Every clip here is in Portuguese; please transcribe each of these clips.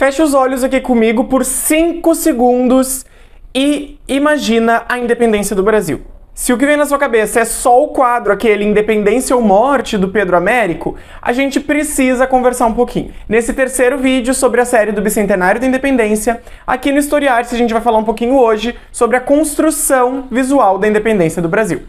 Feche os olhos aqui comigo por 5 segundos e imagina a independência do Brasil. Se o que vem na sua cabeça é só o quadro, aquele Independência ou Morte do Pedro Américo, a gente precisa conversar um pouquinho. Nesse terceiro vídeo sobre a série do Bicentenário da Independência, aqui no Historiarte a gente vai falar um pouquinho hoje sobre a construção visual da independência do Brasil.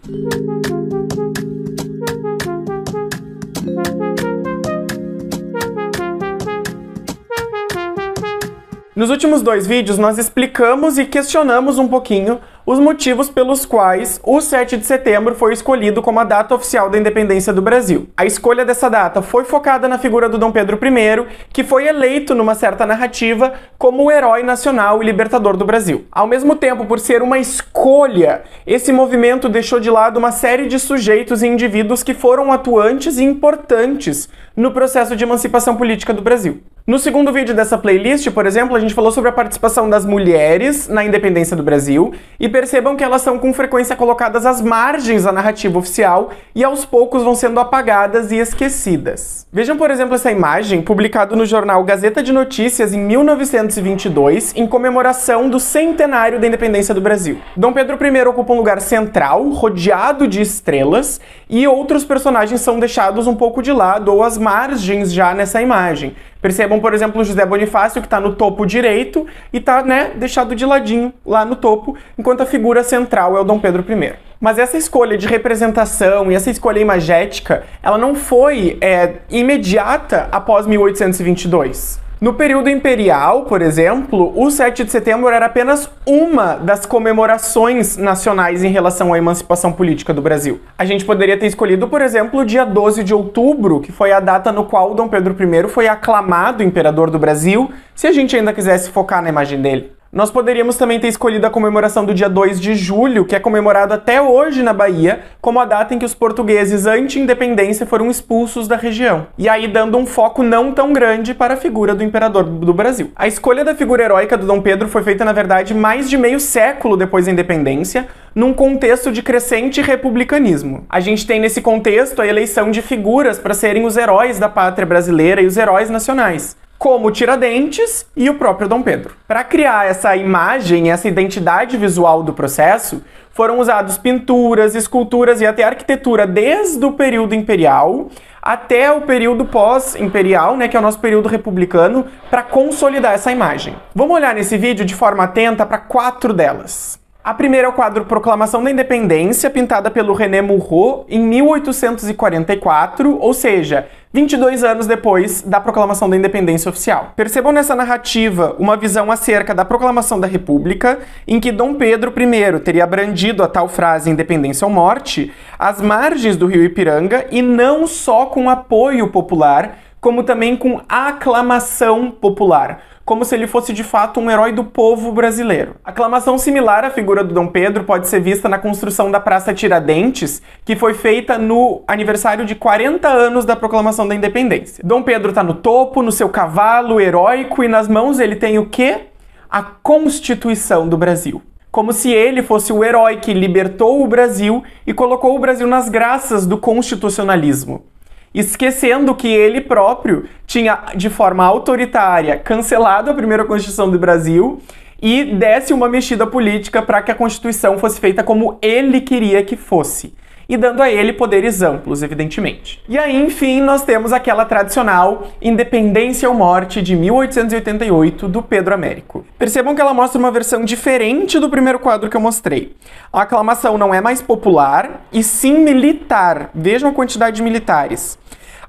Nos últimos dois vídeos, nós explicamos e questionamos um pouquinho os motivos pelos quais o 7 de setembro foi escolhido como a data oficial da independência do Brasil. A escolha dessa data foi focada na figura do Dom Pedro I, que foi eleito numa certa narrativa como o herói nacional e libertador do Brasil. Ao mesmo tempo, por ser uma escolha, esse movimento deixou de lado uma série de sujeitos e indivíduos que foram atuantes e importantes no processo de emancipação política do Brasil. No segundo vídeo dessa playlist, por exemplo, a gente falou sobre a participação das mulheres na independência do Brasil e percebam que elas são com frequência colocadas às margens da narrativa oficial e aos poucos vão sendo apagadas e esquecidas. Vejam, por exemplo, essa imagem publicada no jornal Gazeta de Notícias em 1922, em comemoração do centenário da independência do Brasil. Dom Pedro I ocupa um lugar central, rodeado de estrelas, e outros personagens são deixados um pouco de lado ou às margens já nessa imagem. Percebam, por exemplo, o José Bonifácio, que está no topo direito e está né, deixado de ladinho lá no topo, enquanto a figura central é o Dom Pedro I. Mas essa escolha de representação e essa escolha imagética, ela não foi é, imediata após 1822. No período imperial, por exemplo, o 7 de setembro era apenas uma das comemorações nacionais em relação à emancipação política do Brasil. A gente poderia ter escolhido, por exemplo, o dia 12 de outubro, que foi a data no qual Dom Pedro I foi aclamado imperador do Brasil, se a gente ainda quisesse focar na imagem dele. Nós poderíamos também ter escolhido a comemoração do dia 2 de julho, que é comemorado até hoje na Bahia, como a data em que os portugueses anti-independência foram expulsos da região. E aí dando um foco não tão grande para a figura do imperador do Brasil. A escolha da figura heróica do Dom Pedro foi feita, na verdade, mais de meio século depois da independência, num contexto de crescente republicanismo. A gente tem nesse contexto a eleição de figuras para serem os heróis da pátria brasileira e os heróis nacionais como Tiradentes e o próprio Dom Pedro. Para criar essa imagem, essa identidade visual do processo, foram usados pinturas, esculturas e até arquitetura desde o período imperial até o período pós-imperial, né, que é o nosso período republicano, para consolidar essa imagem. Vamos olhar nesse vídeo de forma atenta para quatro delas. A primeira é o quadro Proclamação da Independência, pintada pelo René Murrault em 1844, ou seja, 22 anos depois da proclamação da independência oficial. Percebam nessa narrativa uma visão acerca da proclamação da República, em que Dom Pedro I teria brandido a tal frase independência ou morte às margens do rio Ipiranga e não só com apoio popular, como também com aclamação popular como se ele fosse de fato um herói do povo brasileiro. Aclamação similar à figura do Dom Pedro pode ser vista na construção da Praça Tiradentes, que foi feita no aniversário de 40 anos da proclamação da independência. Dom Pedro está no topo, no seu cavalo heróico, e nas mãos ele tem o quê? A Constituição do Brasil como se ele fosse o herói que libertou o Brasil e colocou o Brasil nas graças do constitucionalismo esquecendo que ele próprio tinha, de forma autoritária, cancelado a primeira Constituição do Brasil e desse uma mexida política para que a Constituição fosse feita como ele queria que fosse. E dando a ele poderes amplos, evidentemente. E aí, enfim, nós temos aquela tradicional Independência ou Morte de 1888 do Pedro Américo. Percebam que ela mostra uma versão diferente do primeiro quadro que eu mostrei. A aclamação não é mais popular e sim militar. Vejam a quantidade de militares.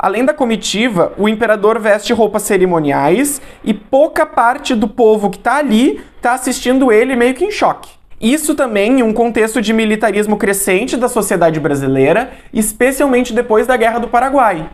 Além da comitiva, o imperador veste roupas cerimoniais e pouca parte do povo que está ali está assistindo ele meio que em choque. Isso também em um contexto de militarismo crescente da sociedade brasileira, especialmente depois da Guerra do Paraguai.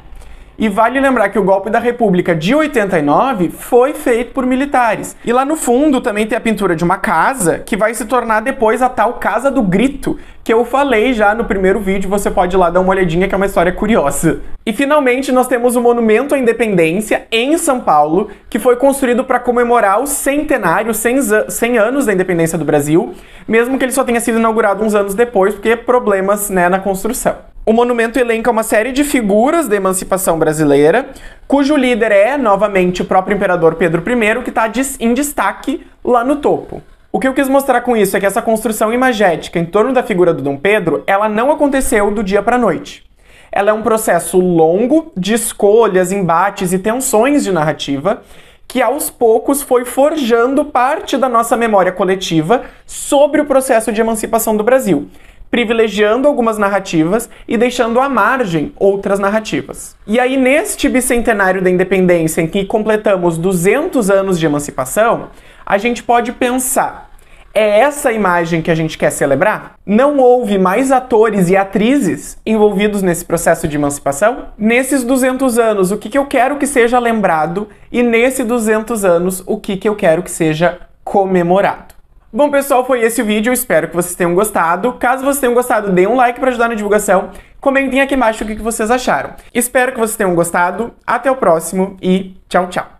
E vale lembrar que o golpe da República de 89 foi feito por militares. E lá no fundo também tem a pintura de uma casa que vai se tornar depois a tal Casa do Grito, que eu falei já no primeiro vídeo, você pode ir lá dar uma olhadinha que é uma história curiosa. E finalmente nós temos o Monumento à Independência em São Paulo, que foi construído para comemorar o centenário, 100, 100 anos da independência do Brasil, mesmo que ele só tenha sido inaugurado uns anos depois, porque problemas né, na construção. O monumento elenca uma série de figuras da emancipação brasileira, cujo líder é, novamente, o próprio imperador Pedro I, que está em destaque lá no topo. O que eu quis mostrar com isso é que essa construção imagética em torno da figura do Dom Pedro, ela não aconteceu do dia para a noite. Ela é um processo longo de escolhas, embates e tensões de narrativa que aos poucos foi forjando parte da nossa memória coletiva sobre o processo de emancipação do Brasil, privilegiando algumas narrativas e deixando à margem outras narrativas. E aí, neste bicentenário da independência, em que completamos 200 anos de emancipação, a gente pode pensar é essa imagem que a gente quer celebrar? Não houve mais atores e atrizes envolvidos nesse processo de emancipação? Nesses 200 anos, o que, que eu quero que seja lembrado? E nesses 200 anos, o que, que eu quero que seja comemorado? Bom, pessoal, foi esse o vídeo. Espero que vocês tenham gostado. Caso vocês tenham gostado, dê um like para ajudar na divulgação. Comentem aqui embaixo o que vocês acharam. Espero que vocês tenham gostado. Até o próximo e tchau, tchau.